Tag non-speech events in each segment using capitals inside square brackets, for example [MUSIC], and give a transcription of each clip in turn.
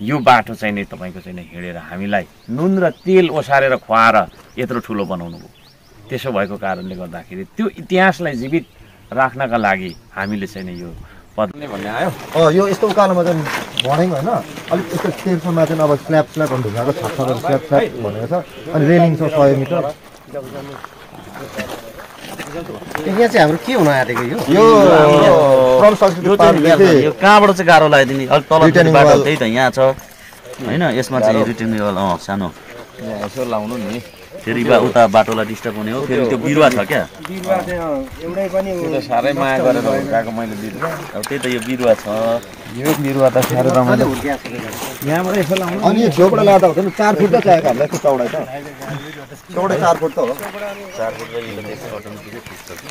यो बाटो चाहिँ नि तपाईँको चाहिँ नि हिँडेर हामीलाई नुन र तेल ओसारेर खुवाएर यत्रो ठुलो बनाउनु भयो। त्यसो भएको कारणले गर्दाखेरि त्यो इतिहासलाई जीवित राख्नका लागि हामीले चाहिँ नि यो पद भन्ने आयो। अँ यो यस्तो उकालोमा चाहिँ भनेको होइन अलिक यस्तो तेर्सोमा चाहिँ अब स्ल्याब भन्नु ढुङ्गाको छाप स्ल्याब भनेको छ। अनि रेलिङ छ सय मिटर। यहाँ चाहिँ हाम्रो के हुन आँटेको यो? यो कहाँबाट चाहिँ गाह्रो लगाइदिने। अलिक तल बाटो। त्यही त यहाँ छ। होइन यसमा चाहिँ रिटर्निङ सानो। यसो लाउनु नि। फेरि बा उता बाटोलाई डिस्टर्ब हुने हो फेरि त्यो बिरुवा छ क्या? बिरुवा चाहिँ अँ, एउटै पनि त्यो त साह्रै माया गरेर हुर्काएको मैले बिरुवा। अब त्यही त यो बिरुवा छ। यो बिरुवा त साह्रै रमाइलो यहाँबाट यसो लाउनु। अनि यो छेउबाट लाँदा हुन्छ नि चार फुट त चाहिएको हामीलाई यस्तो चौडाइ त। चौडाइ चार फुट त हो। चार फुट र यो त्यसै अटोमेटिकै फिक्स छ कि?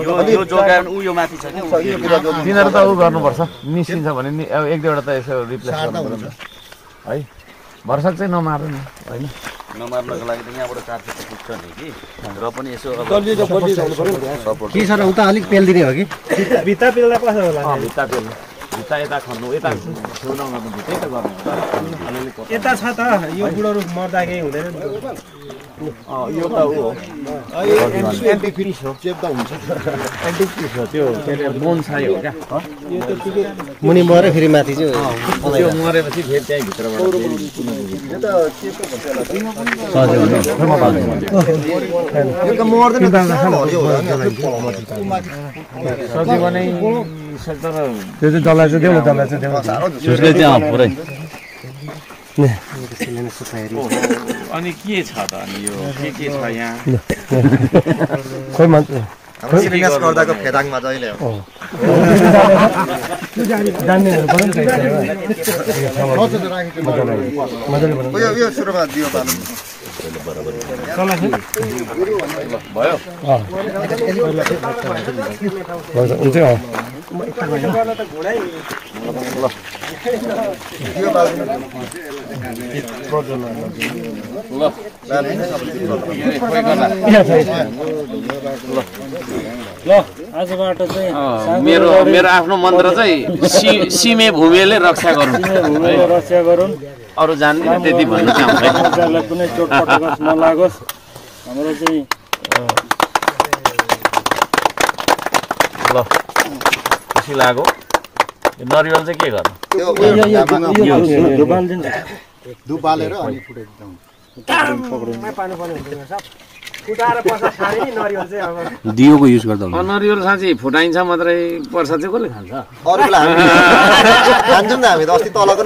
यो यो जग्गा ऊ यो माथि छ क्या? ऊ यो कुरा जो तिनीहरू त ऊ गर्नुपर्छ। निस्किन्छ भने नि अब एक दुईवटा त यसो रिप्लेस सार्दा गर्नु हुन्छ। है? भर्सक चाहिँ नमार्नु नि। होइन? नमार्नको लागि त यहाँबाट चार फुट त पुग्छ नि कि? र पनि यसो अब सपोर्ट के सर उता अलिक पेलिदिने हो कि? भित्ता पिल्दा कसो होला भित्ता पेल्नु भित्ता यता खन्नु यता छेउ नगर्नु त्यही त गर्नु हो त। यता छ त यो बुढो रुख मर्दा केही हुँदैन नि यो त ऊ हो एन्टी फिट चेप्दा हुन्छ एन्टिक पिस हो त्यो के अरे बोनसाई हो क्या मुनि मऱ्यो फेरि माथि चाहिँ त्यो मरेपछि फेरि त्यहीँ भित्रबाट मर्दैन सजिलो नै त्यो चाहिँ डल्लाई चाहिँ देऊ न डल्लाई चाहिँ देऊ त्यहाँ पुरै अनि के छ त अनि यो के के छ यहाँ खोइ मान्छे हाम्रो श्रीनिवास गर्दाको फेदाङमा जहिले हो जान्नेहरू पनि नि त मजाले बनाउनु यो यो सुरुमा दियो बालु बालु आजबाट चाहिँ मेरो मेरो आफ्नो मन्त्र चाहिँ सिमे भूमिले रक्षा गरौँ रक्षा गरौँ अरू जान्दिनँ त्यति भन्नु चाहन्छु कुनै नलागोस् हाम्रो चाहिँ ल खुसी लाग्यो। यो नरिवल चाहिँ के गर्नु? धुप अनि दियोको युज गर्दा नरिवल साँच्ची फुटाइन्छ मात्रै पर्सा चाहिँ कसले खान्छ? त [LAUGHS] हामी त अस्ति तलको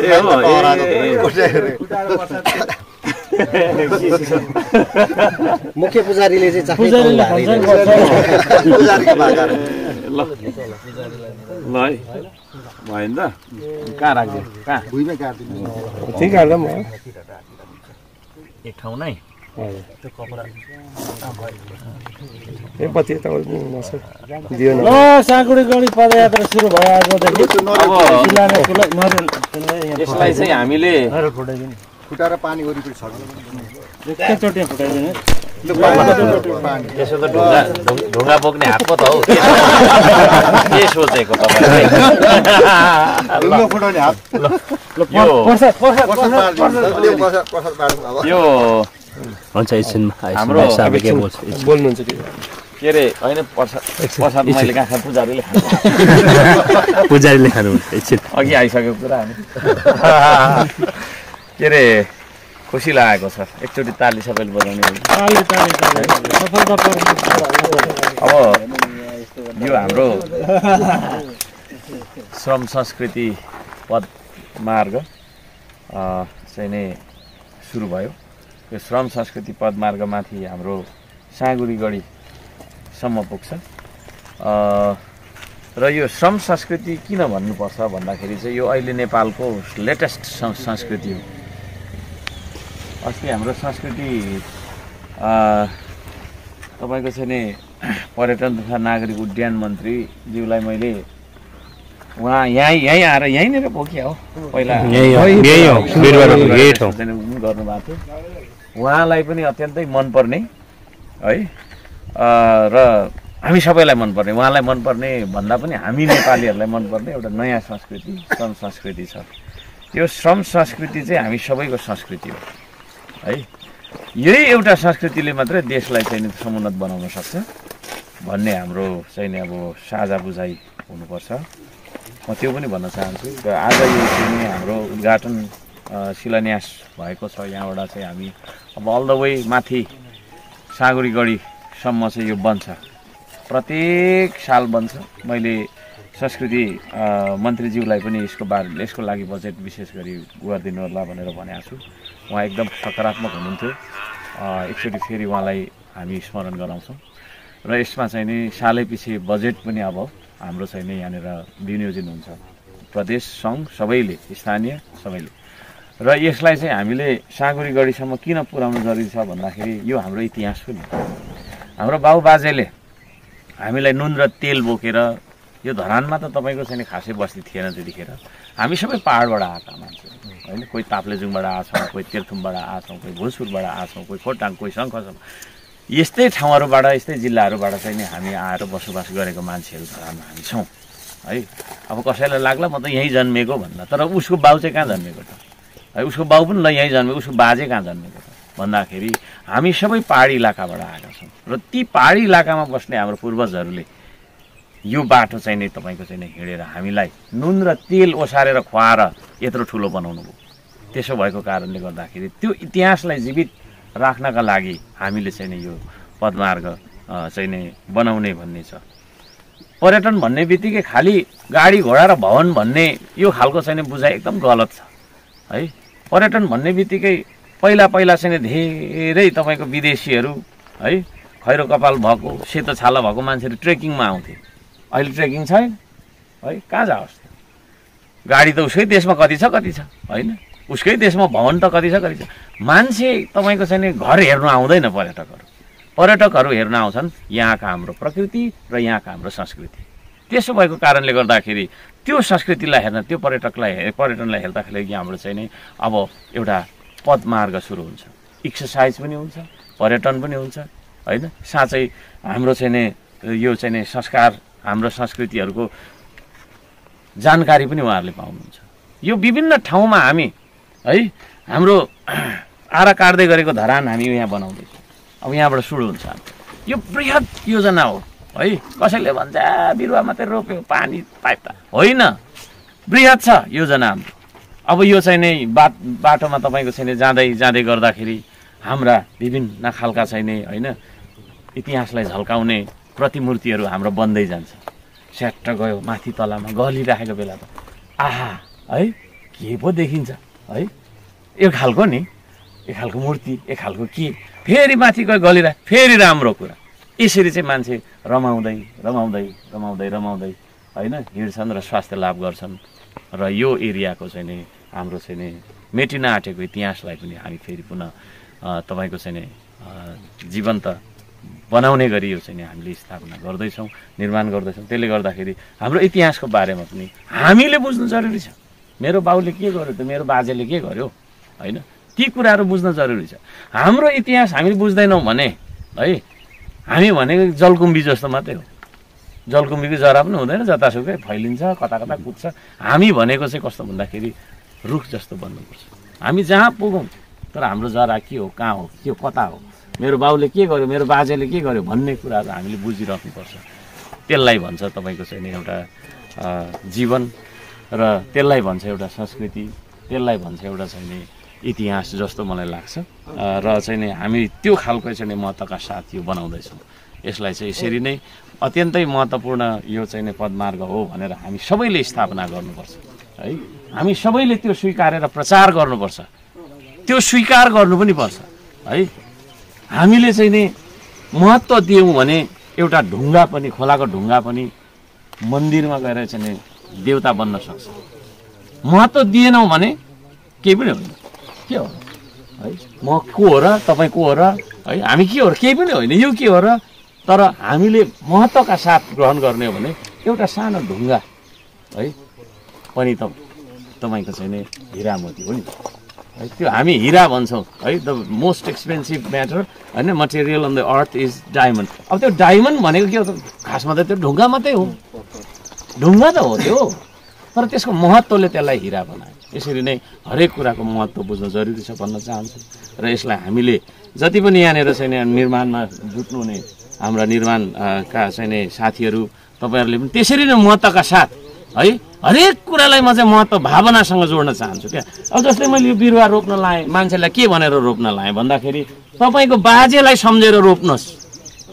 [LAUGHS] [LAUGHS] मुख्य पुजारीले चाहिँ ल। ल है। भयो नि त। कहाँ राख्यो कहाँ? भुइँमै काटिदिनु। पनि एक ठाउँ नै। ए पछि यता दियो न। ल साँकुडी गढी पदयात्रा सुरु भयो आजदेखि यसलाई चाहिँ हामीले फुटाएर पानी वरिपरि एकैचोटि फुटाइदिने। यसो त ढुङ्गा ढुङ्- ढुङ्गा बोक्ने हात पो त हौ। [LAUGHS] के सोचेको तपाईँले ढुङ्गा फुटाउने हात। यो हुन्छ एकछिनमा हाम्रो बोल्नुहुन्छ कि? के अरे होइन प्रसाद मैले कहाँ पुजारीले खानु [LAUGHS] पुजारीले खानुहुन्छ एकछिन। अघि आइसकेको कुरा हामी। [LAUGHS] के अरे खुसी लागेको छ। एकचोटि ताली सबैले बजाउने अब यो हाम्रो श्रम संस्कृति पद मार्ग अ, चाहिँ नै सुरु भयो। यो श्रम संस्कृति पद मार्गमाथि हाम्रो साँगुरी गढीसम्म पुग्छ। र यो श्रम संस्कृति किन भन्नुपर्छ भन्दाखेरि चाहिँ यो अहिले नेपालको लेटेस्ट संस्कृति हो। अस्ति हाम्रो संस्कृति तपाईँको चाहिँ नि पर्यटन तथा नागरिक उड्डयन मन्त्रीज्यूलाई मैले उहाँ यहीँ यहीँ आएर यहीँनिर बोकिया हो। पहिला गर्नुभएको थियो। उहाँलाई पनि अत्यन्तै मनपर्ने है? र हामी सबैलाई मनपर्ने उहाँलाई मनपर्ने भन्दा पनि हामी नेपालीहरूलाई मनपर्ने एउटा नयाँ संस्कृति श्रम संस्कृति छ। त्यो श्रम संस्कृति चाहिँ हामी सबैको संस्कृति हो है? यही एउटा संस्कृतिले मात्रै देशलाई चाहिँ समुन्नत बनाउन सक्छ भन्ने हाम्रो चाहिँ नि अब साझा बुझाइ हुनुपर्छ। म त्यो पनि भन्न चाहन्छु र आज यो चाहिँ हाम्रो उद्घाटन शिलान्यास भएको छ। यहाँबाट चाहिँ हामी अब अल द वे माथि साँगुरीगढीसम्म चाहिँ यो बन्छ। प्रत्येक साल बन्छ। मैले संस्कृति मन्त्रीज्यूलाई पनि यसको बारे यसको लागि बजेट विशेष गरी गरिदिनु होला भनेर भनेको छु। उहाँ एकदम सकारात्मक हुनुहुन्थ्यो। एकचोटि फेरि उहाँलाई हामी स्मरण गराउँछौँ। र यसमा चाहिँ नि सालै पछि बजेट पनि अब हाम्रो चाहिँ नि यहाँनिर विनियोजन हुन्छ। प्रदेश सङ्घ सबैले स्थानीय सबैले। र यसलाई चाहिँ हामीले साँगुरीगढीसम्म किन पुर्याउनु जरुरी छ भन्दाखेरि यो हाम्रो इतिहास हो। हाम्रो बाबुबाजेले हामीलाई नुन र तेल बोकेर यो धरानमा त तपाईँको चाहिँ नि खासै बस्ती थिएन त्यतिखेर। हामी सबै पाहाडबाट आएका मान्छे होइन कोही ताप्लेजुङबाट आछौँ कोही तेलथुमबाट आछौँ कोही भोजपुरबाट आछौँ कोही खोटाङ कोही शङ्खसम्म यस्तै ठाउँहरूबाट यस्तै जिल्लाहरूबाट चाहिँ नि हामी आएर बसोबास गरेको मान्छेहरू धरानमा हामी छौँ। है अब कसैलाई लाग्ला म त यहीँ जन्मेको भन्दा तर उसको बाउ चाहिँ कहाँ जन्मेको त? उसको बाउ पनि ल यहीँ जन्मेको उसको बाजे कहाँ जन्मेको भन्दाखेरि हामी सबै पहाडी इलाकाबाट आएका छौँ र ती पहाडी इलाकामा बस्ने हाम्रो पूर्वजहरूले यो बाटो चाहिँ नि तपाईँको चाहिँ नि हिँडेर हामीलाई नुन र तेल ओसारेर खुवाएर यत्रो ठुलो बनाउनु भयो। त्यसो भएको कारणले गर्दाखेरि त्यो इतिहासलाई जीवित राख्नका लागि हामीले चाहिँ नि यो पदमार्ग चाहिँ नि बनाउने भन्ने छ। पर्यटन भन्ने बित्तिकै खालि गाडी घोडा र भवन भन्ने यो खालको चाहिँ बुझाइ एकदम गलत छ। है? पर्यटन भन्ने बित्तिकै पहिला पहिला चाहिँ नि धेरै तपाईँको विदेशीहरू है खैरो कपाल भएको सेतो छाला भएको मान्छेहरू ट्रेकिङमा आउँथे। अहिले ट्रेकिङ छैन है कहाँ जाओस्? गाडी त उसकै देशमा कति छ कति छ होइन? उसकै देशमा भवन त कति छ कति छ। मान्छे तपाईँको चाहिँ घर हेर्नु आउँदैन पर्यटकहरू। पर्यटकहरू हेर्न आउँछन् यहाँका हाम्रो प्रकृति र यहाँका हाम्रो संस्कृति। त्यसो भएको कारणले गर्दाखेरि त्यो संस्कृतिलाई हेर्न त्यो पर्यटकलाई पर्यटनलाई हेर्दाखेरि हाम्रो चाहिँ नि अब एउटा पदमार्ग सुरु हुन्छ। एक्सर्साइज पनि हुन्छ पर्यटन पनि हुन्छ होइन? साँच्चै हाम्रो चाहिँ नि यो चाहिँ नि संस्कार हाम्रो संस्कृतिहरूको जानकारी पनि उहाँहरूले पाउनुहुन्छ। यो विभिन्न ठाउँमा हामी है हाम्रो [CLEARS THROAT] आरा काट्दै गरेको धरान हामी यहाँ बनाउँदैछौँ। अब यहाँबाट सुरु हुन्छ। यो बृहत योजना हो। है कसैले भन्छ "आ, बिरुवा मात्रै रोप्यो पानी पाइप त। होइन बृहत छ योजना हाम्रो अब यो चाहिँ नै बाट बाटोमा तपाईँको चाहिँ नि जाँदै जाँदै गर्दाखेरि हाम्रा विभिन्न खालका चाहिँ नि होइन इतिहासलाई झल्काउने प्रतिमूर्तिहरू हाम्रो बन्दै जान्छ। स्याट्ट गयो माथि तलामा गलिराखेको बेला त आहा है के पो देखिन्छ है एक खालको नि एक खालको मूर्ति एक खालको के? फेरि माथि गयो गलिरह फेरि राम्रो कुरा। यसरी चाहिँ मान्छे रमाउँदै रमाउँदै रमाउँदै रमाउँदै होइन हिँड्छन् र स्वास्थ्य लाभ गर्छन्। र यो एरियाको चाहिँ नि हाम्रो चाहिँ नि मेटिन आँटेको इतिहासलाई पनि हामी फेरि पुनः तपाईँको चाहिँ नि जीवन्त बनाउने गरी यो चाहिँ हामीले स्थापना गर्दैछौँ निर्माण गर्दैछौँ। त्यसले गर्दाखेरि हाम्रो इतिहासको बारेमा पनि हामीले बुझ्नु जरुरी छ। मेरो बाउले के गर्यो त मेरो बाजेले के गर्यो होइन? ती कुराहरू बुझ्न जरुरी छ। हाम्रो इतिहास हामीले बुझ्दैनौँ भने है हामी भनेको जलकुम्बी जस्तो मात्रै हो। जलकुम्बीको जरा पनि हुँदैन जतासुकै फैलिन्छ कता कता कुद्छ। हामी भनेको चाहिँ कस्तो भन्दाखेरि रुख जस्तो बन्नुपर्छ। हामी जहाँ पुगौँ तर हाम्रो जरा के हो कहाँ हो के कता हो? मेरो बाउले के गर्यो मेरो बाजेले के गर्यो भन्ने कुराहरू हामीले बुझिराख्नुपर्छ। त्यसलाई भन्छ तपाईँको चाहिँ एउटा जीवन र त्यसलाई भन्छ एउटा संस्कृति त्यसलाई भन्छ एउटा चाहिँ नि इतिहास जस्तो मलाई लाग्छ। र चाहिँ नि हामी त्यो खालको चाहिँ नि महत्त्वका साथ यो बनाउँदैछौँ। यसलाई चाहिँ यसरी नै अत्यन्तै महत्त्वपूर्ण यो चाहिँ नि पदमार्ग हो भनेर हामी सबैले स्थापना गर्नुपर्छ। है हामी सबैले त्यो स्वीकारेर प्रचार गर्नुपर्छ। त्यो स्वीकार गर्नु पनि पर्छ। है हामीले चाहिँ नि महत्त्व दियौँ भने एउटा ढुङ्गा पनि खोलाको ढुङ्गा पनि मन्दिरमा गएर चाहिँ नि देवता बन्न सक्छ। महत्त्व दिएनौँ भने केही पनि होइन के हो? है? म को हो र? तपाईँ को हो र? है हामी के हो र? केही पनि होइन। यो के हो र? तर हामीले महत्त्वका साथ ग्रहण गर्ने हो भने एउटा सानो ढुङ्गा है पनि त तपाईँको नि हिरा मोती हो नि है त्यो हामी हिरा भन्छौँ। है द मोस्ट एक्सपेन्सिभ म्याटर होइन material on the earth is diamond अब त्यो डायमन्ड भनेको के हो त? खासमा त त्यो ढुङ्गा मात्रै हो। ढुङ्गा त हो त्यो। तर त्यसको महत्त्वले त्यसलाई हिरा बनायो। यसरी नै हरेक कुराको महत्त्व बुझ्न जरुरी छ भन्न चाहन्छु। र यसलाई हामीले जति पनि यहाँनिर चाहिँ निर्माणमा जुट्नुहुने हाम्रा निर्माण अ, का चाहिँ साथीहरू तपाईँहरूले पनि त्यसरी नै महत्त्वका साथ है हरेक कुरालाई म चाहिँ महत्त्व भावनासँग जोड्न चाहन्छु क्या। अब जस्तै मैले यो बिरुवा रोप्न लाएँ मान्छेलाई के भनेर रोप्न लाएँ भन्दाखेरि तपाईँको बाजेलाई सम्झेर रोप्नुहोस्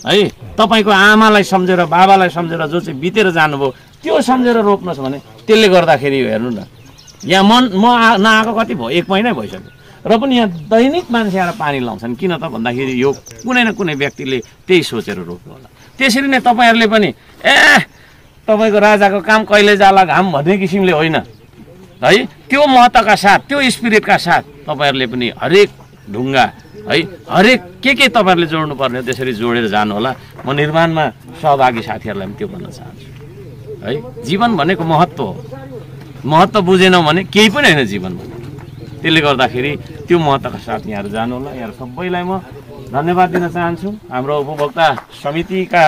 है तपाईँको आमालाई सम्झेर बाबालाई सम्झेर जो चाहिँ बितेर जानुभयो त्यो सम्झेर रोप्नुहोस् भने त्यसले गर्दाखेरि हेर्नु न यहाँ मन म नआएको कति भयो? एक महिनै भइसक्यो। र पनि यहाँ दैनिक मान्छे आएर पानी लाउँछन्। किन त भन्दाखेरि यो कुनै न कुनै व्यक्तिले त्यही सोचेर रोप्नु होला। त्यसरी नै तपाईँहरूले पनि ए तपाईँको राजाको काम कहिले जाला घाम भन्ने किसिमले होइन। है त्यो महत्त्वका साथ त्यो स्पिरिटका साथ तपाईँहरूले पनि हरेक ढुङ्गा है हरेक के के तपाईँहरूले जोड्नु पर्ने हो त्यसरी जोडेर जानु होला म निर्माणमा सहभागी साथीहरूलाई पनि त्यो भन्न चाहन्छु। है जीवन भनेको महत्त्व हो। महत्त्व बुझेनौँ भने केही पनि होइन जीवन भने त्यसले गर्दाखेरि त्यो महत्त्वका साथ यहाँहरू जानु होला। यहाँहरू सबैलाई म धन्यवाद दिन चाहन्छु। हाम्रो उपभोक्ता समितिका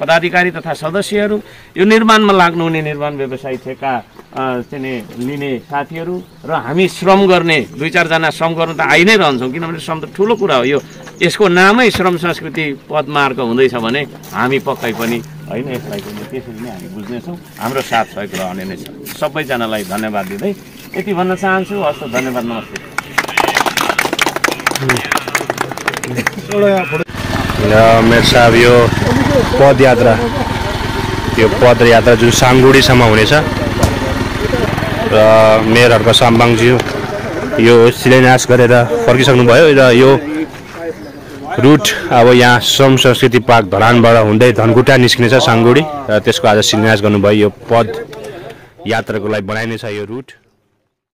पदाधिकारी तथा सदस्यहरू यो निर्माणमा लाग्नुहुने निर्माण व्यवसायी ठेका चाहिँ लिने साथीहरू र हामी श्रम गर्ने दुई चारजना श्रम गर्नु त आइ नै रहन्छौँ किनभने श्रम त ठुलो कुरा हो। यो यसको नामै श्रम संस्कृति पदमार्ग हुँदैछ भने हामी पक्कै पनि होइन यसलाई पनि त्यसरी नै हामी बुझ्नेछौँ। हाम्रो साथ सहयोग रहने नै छ। सबैजनालाई धन्यवाद दिँदै यति भन्न चाहन्छु। हस् धन्यवाद नमस्ते। र मेरो साहब यो पदयात्रा यो पदयात्रा जुन साङगुडीसम्म हुनेछ र मेयरहरूको साम्बाङज्यू यो शिलान्यास गरेर फर्किसक्नुभयो र यो रुट अब यहाँ श्रम संस्कृति पार्क धरानबाट हुँदै धनकुटा निस्किनेछ साङगुडी। र त्यसको आज शिलान्यास गर्नुभयो। यो पद यात्राको लागि बनाइनेछ यो रुट।